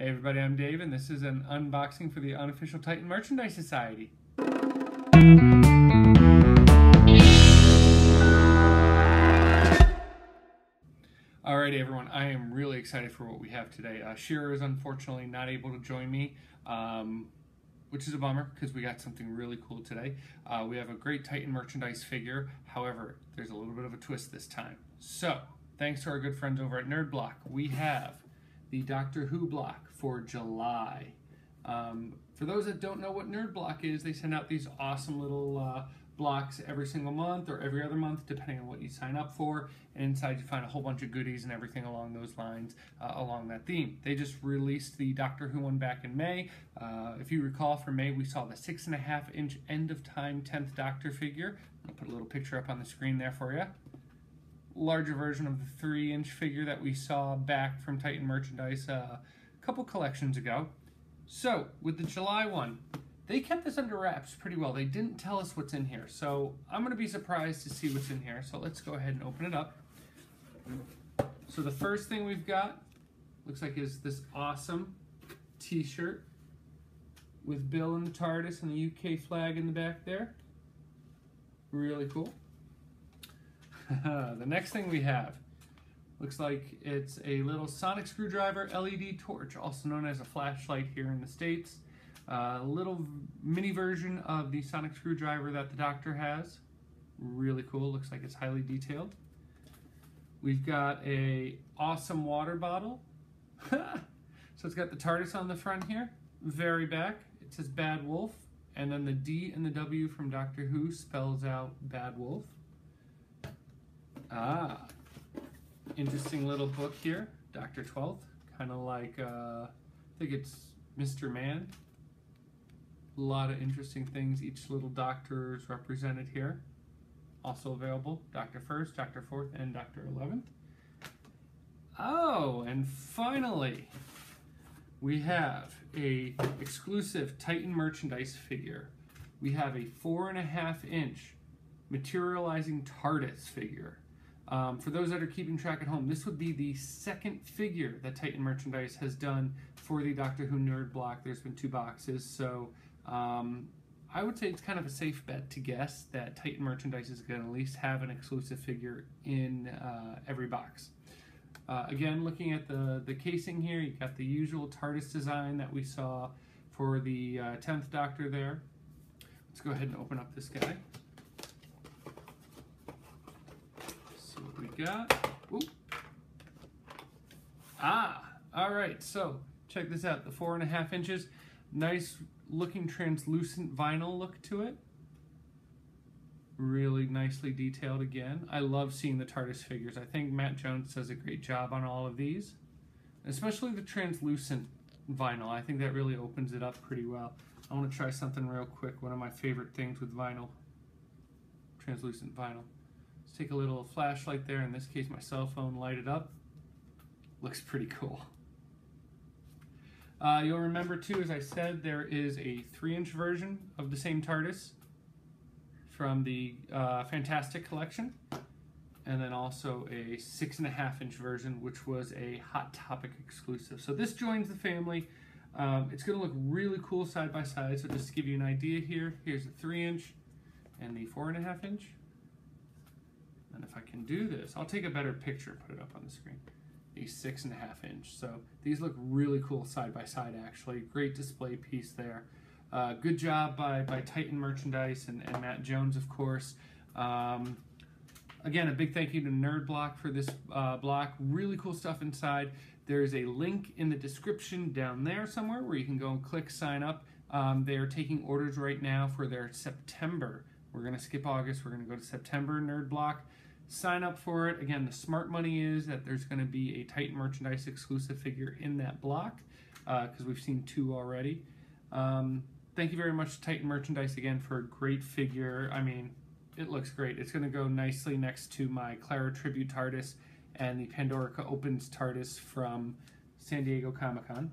Hey everybody, I'm Dave, and this is an unboxing for the Unofficial Titan Merchandise Society. Alrighty everyone, I am really excited for what we have today. Uh, Shira is unfortunately not able to join me, um, which is a bummer because we got something really cool today. Uh, we have a great Titan merchandise figure, however, there's a little bit of a twist this time. So, thanks to our good friends over at Nerd Block, we have the Doctor Who block for July. Um, for those that don't know what Nerd Block is, they send out these awesome little uh, blocks every single month or every other month, depending on what you sign up for. And inside you find a whole bunch of goodies and everything along those lines, uh, along that theme. They just released the Doctor Who one back in May. Uh, if you recall, for May we saw the six and a half inch end of time 10th Doctor figure. I'll put a little picture up on the screen there for you larger version of the three inch figure that we saw back from Titan merchandise uh, a couple collections ago. So, with the July one, they kept this under wraps pretty well. They didn't tell us what's in here, so I'm going to be surprised to see what's in here. So let's go ahead and open it up. So the first thing we've got looks like is this awesome t-shirt with Bill and the TARDIS and the UK flag in the back there. Really cool. the next thing we have looks like it's a little sonic screwdriver LED torch, also known as a flashlight here in the States. A uh, little mini version of the sonic screwdriver that the doctor has. Really cool, looks like it's highly detailed. We've got a awesome water bottle. so it's got the TARDIS on the front here, very back. It says Bad Wolf, and then the D and the W from Doctor Who spells out Bad Wolf. Ah, interesting little book here, Dr. Twelfth, kind of like, uh, I think it's Mr. Man. A lot of interesting things. Each little doctor is represented here. Also available, Dr. First, Dr. Fourth, and Dr. Eleventh. Oh, and finally, we have a exclusive Titan merchandise figure. We have a four and a half inch materializing TARDIS figure. Um, for those that are keeping track at home, this would be the second figure that Titan Merchandise has done for the Doctor Who Nerd block. There's been two boxes, so um, I would say it's kind of a safe bet to guess that Titan Merchandise is going to at least have an exclusive figure in uh, every box. Uh, again, looking at the, the casing here, you got the usual TARDIS design that we saw for the uh, 10th Doctor there. Let's go ahead and open up this guy. Got. Ah, all right. So check this out. The four and a half inches, nice looking translucent vinyl look to it. Really nicely detailed again. I love seeing the TARDIS figures. I think Matt Jones does a great job on all of these, especially the translucent vinyl. I think that really opens it up pretty well. I want to try something real quick. One of my favorite things with vinyl, translucent vinyl. Take a little flashlight there, in this case my cell phone, light it up. Looks pretty cool. Uh, you'll remember too, as I said, there is a 3-inch version of the same TARDIS from the uh, Fantastic Collection, and then also a 6.5 inch version, which was a Hot Topic exclusive. So this joins the family. Um, it's going to look really cool side by side, so just to give you an idea here, here's a 3 inch and the 4.5 inch. And if I can do this, I'll take a better picture and put it up on the screen. A six and a half inch. So these look really cool side by side actually. Great display piece there. Uh, good job by, by Titan Merchandise and, and Matt Jones, of course. Um, again, a big thank you to Nerd Block for this uh, block. Really cool stuff inside. There's a link in the description down there somewhere where you can go and click sign up. Um, they are taking orders right now for their September. We're going to skip August. We're going to go to September Nerd Block sign up for it. Again, the smart money is that there's going to be a Titan merchandise exclusive figure in that block because uh, we've seen two already. Um, thank you very much, Titan merchandise, again for a great figure. I mean, it looks great. It's going to go nicely next to my Clara Tribute TARDIS and the Pandorica Opens TARDIS from San Diego Comic Con.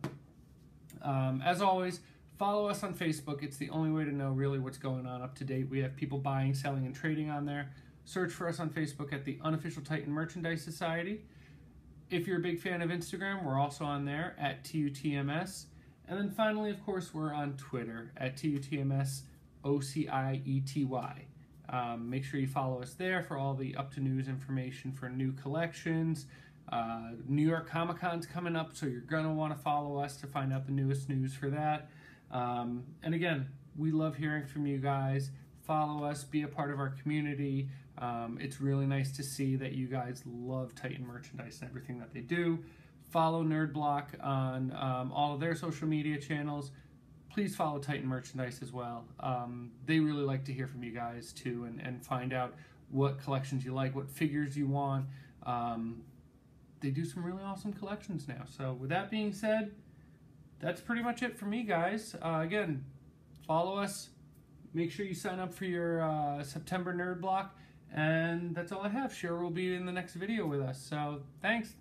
Um, as always, follow us on Facebook. It's the only way to know really what's going on up to date. We have people buying, selling, and trading on there. Search for us on Facebook at the Unofficial Titan Merchandise Society. if you're a big fan of Instagram, we're also on there at TUTMS. And then finally, of course, we're on Twitter at TUTMS OCIETY. Um, make sure you follow us there for all the up to news information for new collections. Uh, New York Comic Con's coming up, so you're going to want to follow us to find out the newest news for that. Um, and again, we love hearing from you guys. Follow us, be a part of our community. Um, it's really nice to see that you guys love Titan merchandise and everything that they do. Follow Nerd Block on um, all of their social media channels. Please follow Titan merchandise as well. Um, they really like to hear from you guys too and, and find out what collections you like, what figures you want. Um, they do some really awesome collections now. So, with that being said, that's pretty much it for me, guys. Uh, again, follow us. Make sure you sign up for your uh, September Nerd Block. And that's all I have. Cheryl will be in the next video with us. So, thanks.